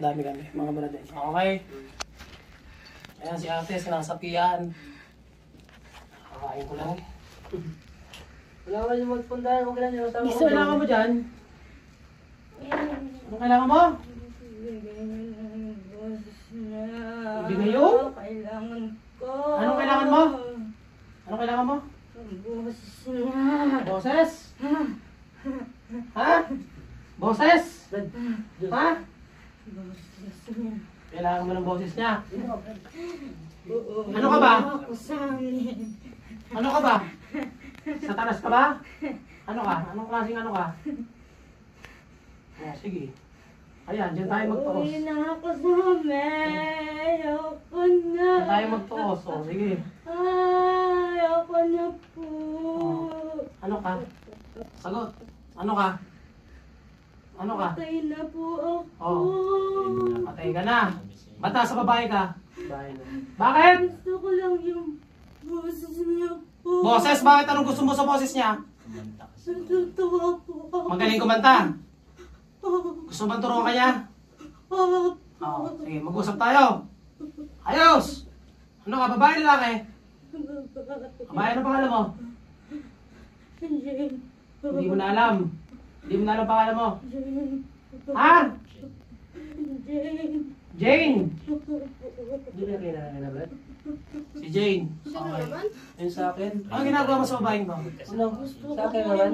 Dami kami, mga brother. Okay. Ayan si ate, sinasapian. Kakain ko lang. Wala ka yung magpundahan, huwag lang yung kasama Gusto kailangan mo dyan? Ano kailangan mo? Ibigay yung? Kailangan ko. Anong kailangan mo? Ano kailangan mo? Boses niya. Boses? Ha? Boses? Ha? Kailangan mo ng boses niya. Ano ka ba? Sa. Ano ka ba? Satanas ka ba? Ano ka? Anong klaseng ano ka? Oh, sige. Ayan, dyan tayo magtuos. Uwi na ako sa. Ayoko na. Dyan tayo magtuos. Oh, sige. Ayoko na po. Ano ka? Sagot. Ano ka? Ano ka? Patay na po ako. Oh. Patay ka na. Ba't nasa babae ka? Bahay na. Bakit? Gusto ko lang yung boses niya po. Boses, bakit anong gusto mo sa boses niya? Natutuwa po ako. Magaling kumanta. Oh, Gusto mo bang turuan ka niya? oh, Oo. Sige, mag-usap tayo. Ayos! Ano ka, babae lalaki? Babae, ano pangalan mo? Jane. Hindi mo na alam. Hindi mo na alam pangalan mo. Jane. Ha? Jane. Jane! Hindi na kailangan na, Brad. Si Jane. Okay. Yun sa akin. Ano ginagawa mo sa babaeng to? Ano? Gusto Sa akin naman.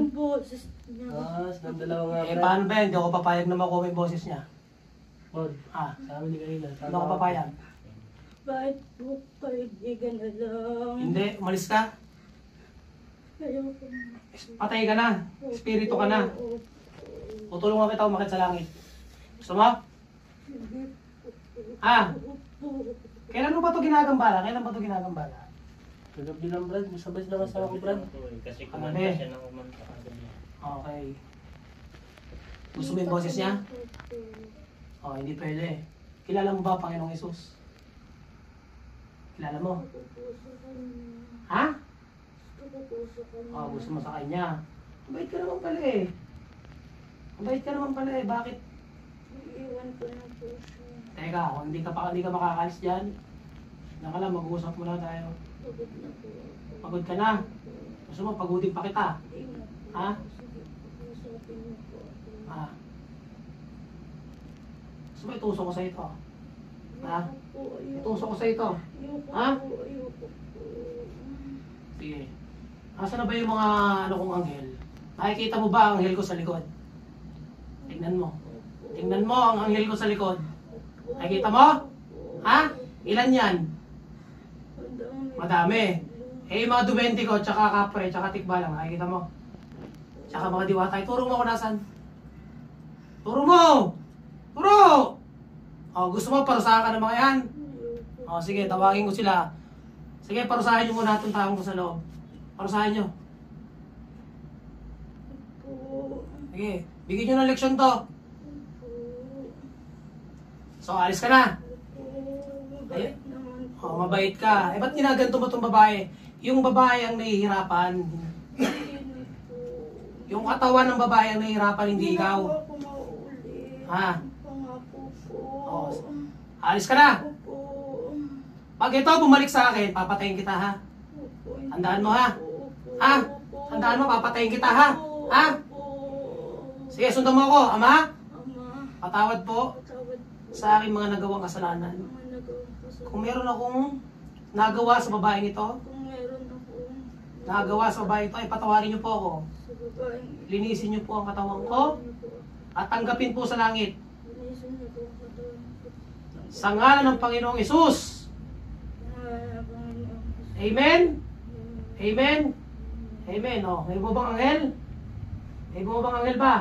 Ah, sa dalawa nga, Eh, paano ba yan? Hindi ako papayag na makuha yung boses niya. Bon, Ha? sabi ni kanina. Hindi ako papayag. Bakit po kaibigan na lang? Hindi, umalis ka. Ayoko na. Patay ka na. Espiritu ka na. Tutulungan kita umakit sa langit. Gusto mo? Po. Kailan mo ba ito ginagambala? Kailan ba ito ginagambala? Kagabi lang, Brad. Sabay na kasama ko, Brad. Kasi Ano kumanta ba? siya ng kumanta kagabi. Okay. Gusto mo yung boses niya? Oh, hindi pwede. Kilala mo ba ang Panginoong Yesus? Kilala mo? Ha? Oh, gusto mo sa kanya. Mabait ka naman pala eh. Mabait ka naman pala eh. Bakit? Iiwan ko na po siya. Teka, kung hindi ka pa hindi ka makakalis dyan, lang, mag-uusap muna tayo. Pagod na po. Pagod ka na. Gusto mo, pagodin pa kita. Ha? Ha? Gusto mo, itusok ko sa ito. Ha? Itusok ko sa ito. Ha? Sige. Asa na ba yung mga ano kong anghel? Nakikita mo ba ang anghel ko sa likod? Tingnan mo. Tingnan mo ang anghel ko sa likod. Nakikita mo? Ha? Ilan yan? Madami. Eh, mga duwende ko, tsaka kapre, tsaka tikbalang, nakikita mo? Tsaka mga diwata. Turo mo kung nasan. Turo mo! Turo! O, gusto mo, parusahan ka ng mga yan? O, sige, tawagin ko sila. Sige, parusahan nyo muna itong taong ko sa loob. Parusahan nyo. Po. Sige, bigyan nyo ng leksyon to. So, alis ka na. Po. Mabait naman po. O, mabait ka. Eh, ba't ginaganto mo itong babae? Yung babae ang nahihirapan. Yung katawan ng babae ang nahihirapan, hindi ikaw. Ha? Pangako po. O, alis ka na. Pag ito bumalik sa akin, papatayin kita ha. Opo. Tandaan mo ha. Ha? Opo. Tandaan mo, papatayin kita ha. Ha? Sige, sundan mo ako, ama. Patawad po sa aking mga nagawang kasalanan. Kung meron akong nagawa sa babaeng ito, nagawa sa babaeng ito, ay patawarin niyo po ako. Linisin niyo po ang katawan ko at tanggapin po sa langit. Sa ngalan ng Panginoong Isus. Panginoon. Amen? Amen? Amen. Oh, may bumabang anghel? May bumabang anghel ba?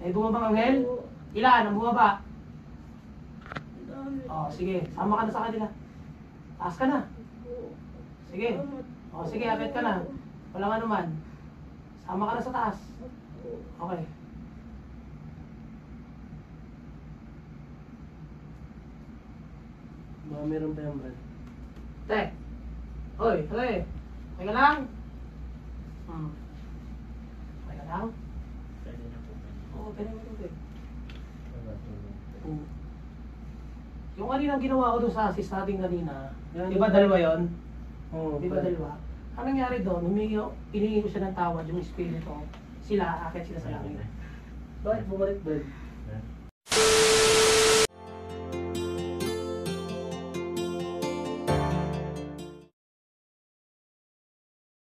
May bumabang anghel? Ilan ang bumaba? Dami Oh, sige. Sama ka na sa kanila. Taas ka na. Sige. Salamat Oh, sige, akit ka na. Walang anuman. Sama ka na sa taas. Okay. Baka meron pa yan, Brad. Te. Oy, te. Okay ka lang? Hmm. Okay ka lang? Pwede na po. Oo, pwede. Wala tulog. Hmm. Yung kanina ginawa ko doon sa assist natin kanina, di ba dalawa yon? Oo. Di ba dalawa? Ang nangyari doon, humingi, hiningi ko siya ng tawad yung espiritu. Sila, akit sila sa langit. Bakit bumalik doon?